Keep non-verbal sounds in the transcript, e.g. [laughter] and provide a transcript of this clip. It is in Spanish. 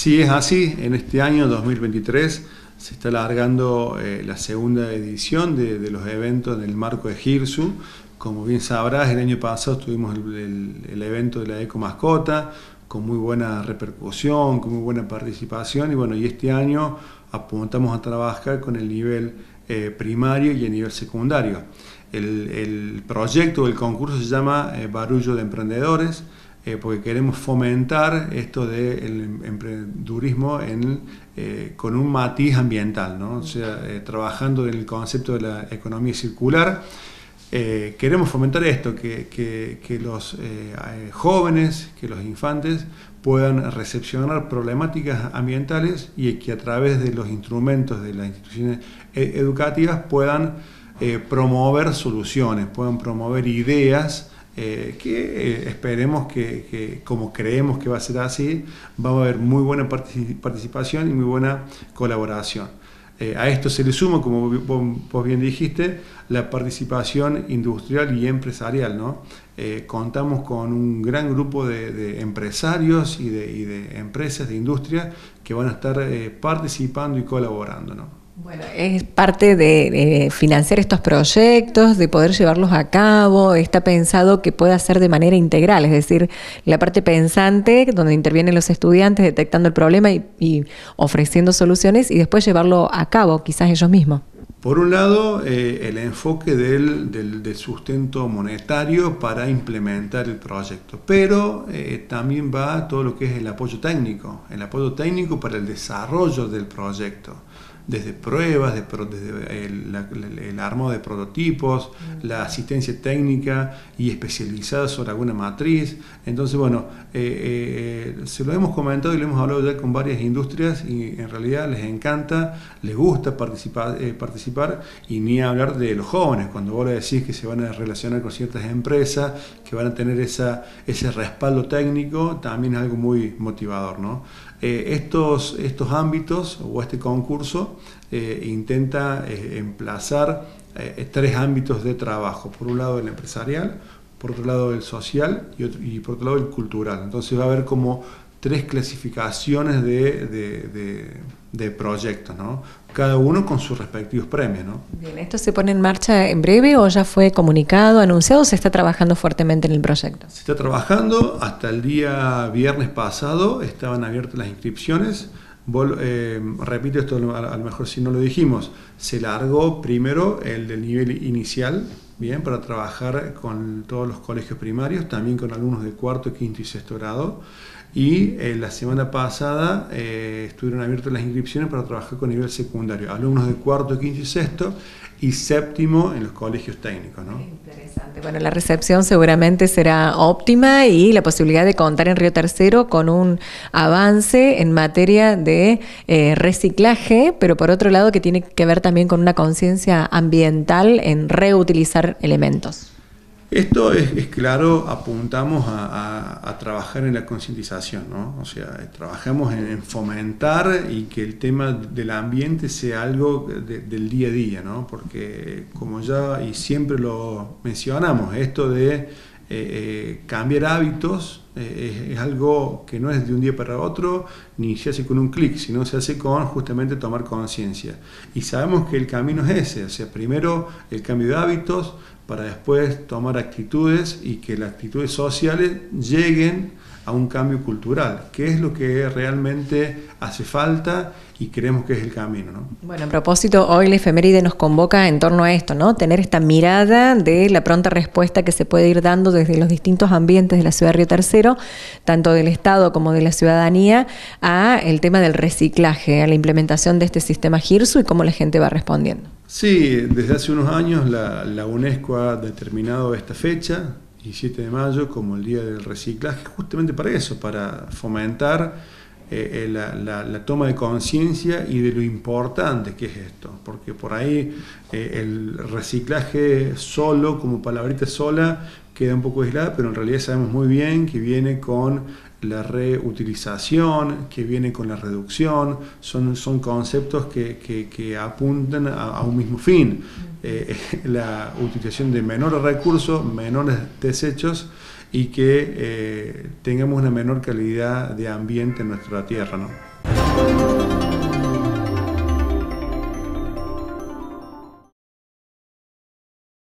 Sí, es así. En este año 2023 se está alargando eh, la segunda edición de, los eventos en el marco de GIRSU. Como bien sabrás, el año pasado tuvimos el, evento de la Eco Mascota con muy buena repercusión, con muy buena participación y bueno, y este año apuntamos a trabajar con el nivel eh, primario y el nivel secundario. El, proyecto del concurso se llama eh, Barullo de Emprendedores eh, porque queremos fomentar esto del emprendedurismo en, eh, con un matiz ambiental, ¿no? o sea, eh, trabajando en el concepto de la economía circular. queremos fomentar esto, que, que los jóvenes, que los infantes puedan recepcionar problemáticas ambientales y que a través de los instrumentos de las instituciones educativas puedan promover soluciones, puedan promover ideas eh, que eh, esperemos que, como creemos que va a ser así, va a haber muy buena participación y muy buena colaboración. Eh, a esto se le suma, como vos, bien dijiste, la participación industrial y empresarial. ¿no? contamos con un gran grupo de, empresarios y de, empresas de industria que van a estar participando y colaborando. ¿no? Bueno, es parte de, financiar estos proyectos, de poder llevarlos a cabo, está pensado que pueda ser de manera integral, es decir, la parte pensante, donde intervienen los estudiantes detectando el problema y, ofreciendo soluciones, y después llevarlo a cabo, quizás ellos mismos. Por un lado, eh, el enfoque del, sustento monetario para implementar el proyecto, pero eh, también va todo lo que es el apoyo técnico, el apoyo técnico para el desarrollo del proyecto desde pruebas, desde el, armado de prototipos, mm. la asistencia técnica y especializada sobre alguna matriz. Entonces, bueno, eh, eh, se lo hemos comentado y lo hemos hablado ya con varias industrias y en realidad les encanta, les gusta participar, eh, participar y ni hablar de los jóvenes, cuando vos le decís que se van a relacionar con ciertas empresas, que van a tener esa, ese respaldo técnico, también es algo muy motivador, ¿no? Eh, estos, estos ámbitos o este concurso eh, intenta eh, emplazar tres ámbitos de trabajo. Por un lado el empresarial, por otro lado el social y, y por otro lado el cultural. Entonces va a haber como tres clasificaciones de, de, proyectos, ¿no? cada uno con sus respectivos premios. ¿no? Bien, ¿esto se pone en marcha en breve o ya fue comunicado, anunciado o se está trabajando fuertemente en el proyecto? Se está trabajando, hasta el día viernes pasado estaban abiertas las inscripciones. Eh, repito esto, a lo mejor si no lo dijimos, se largó primero el del nivel inicial, bien, para trabajar con todos los colegios primarios, también con alumnos de cuarto, quinto y sexto grado. Y eh, la semana pasada eh, estuvieron abiertas las inscripciones para trabajar con nivel secundario, alumnos de cuarto, quinto y sexto y séptimo en los colegios técnicos. ¿no? Interesante. Bueno, la recepción seguramente será óptima y la posibilidad de contar en Río Tercero con un avance en materia de eh, reciclaje, pero por otro lado que tiene que ver también con una conciencia ambiental en reutilizar elementos. Esto es, claro, apuntamos a, trabajar en la concientización, ¿no? O sea, trabajamos en, fomentar y que el tema del ambiente sea algo del día a día, ¿no? Porque como ya y siempre lo mencionamos, esto de eh, eh, cambiar hábitos eh, es, algo que no es de un día para otro, ni se hace con un clic, sino se hace con justamente tomar conciencia. Y sabemos que el camino es ese, o sea, primero el cambio de hábitos, para después tomar actitudes y que las actitudes sociales lleguen a un cambio cultural, que es lo que realmente hace falta y creemos que es el camino. ¿no? Bueno, a propósito, hoy la efeméride nos convoca en torno a esto, ¿no? Tener esta mirada de la pronta respuesta que se puede ir dando desde los distintos ambientes de la ciudad de Río Tercero, tanto del Estado como de la ciudadanía, a el tema del reciclaje, a la implementación de este sistema GIRSU y cómo la gente va respondiendo. Sí, desde hace unos años la, UNESCO ha determinado esta fecha, 17 de mayo, como el Día del Reciclaje, justamente para eso, para fomentar eh, eh, la, toma de conciencia y de lo importante que es esto, porque por ahí eh, el reciclaje solo, como palabrita sola, queda un poco aislada, pero en realidad sabemos muy bien que viene con la reutilización, que viene con la reducción, son, son conceptos que, que, apuntan a, un mismo fin, [laughs] la utilización de menores recursos, menores desechos y que eh, tengamos una menor calidad de ambiente en nuestra tierra. ¿no?